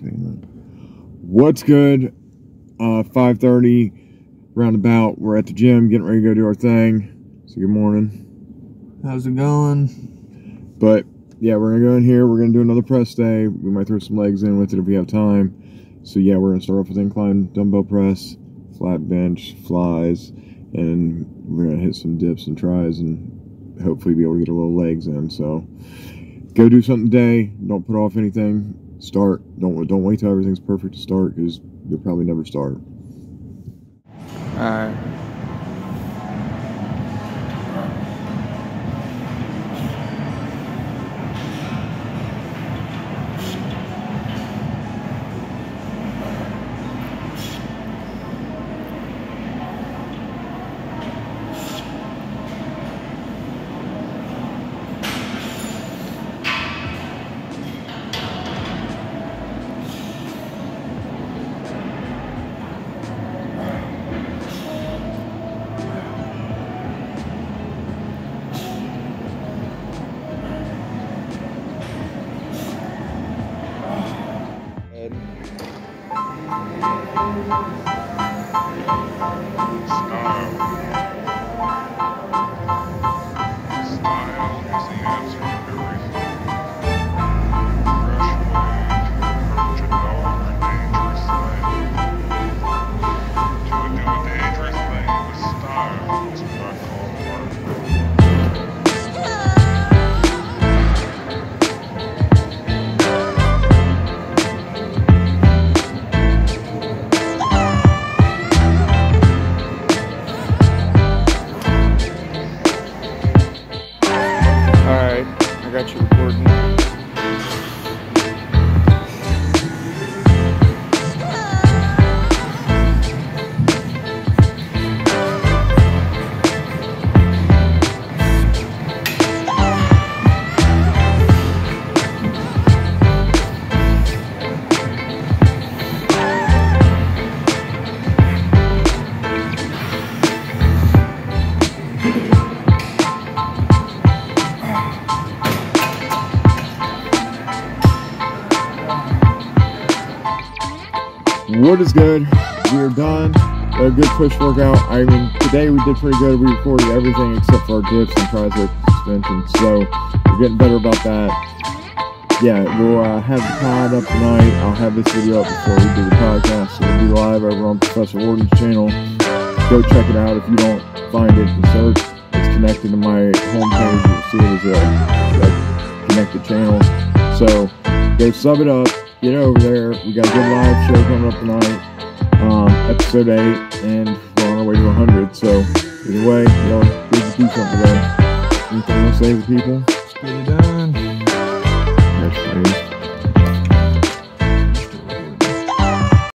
What's good? Uh, 5.30, roundabout. We're at the gym, getting ready to go do our thing. So good morning. How's it going? But, yeah, we're going to go in here. We're going to do another press day. We might throw some legs in with it if we have time. So, yeah, we're going to start off with incline dumbbell press, flat bench, flies, and we're going to hit some dips and tris and hopefully be able to get a little legs in. So, go do something today. Don't put off anything start. Don't don't wait till everything's perfect to start because you'll probably never start. All right. Thank you. Got you What is good? We're done. A good push workout. I mean, today we did pretty good. We recorded everything except for our dips and tricep extensions. So we're getting better about that. Yeah, we'll uh, have the pod up tonight. I'll have this video up before we do the podcast. So it'll be live over on Professor Orden's channel. Go check it out if you don't find it. The search it's connected to my homepage. You'll see it as a, a connected channel. So go sub it up get over there. We got a good live show coming up tonight, um, episode 8, and we're on our way to 100. So, either way, you know, to do something today. Anything to say to the people? Spit it out.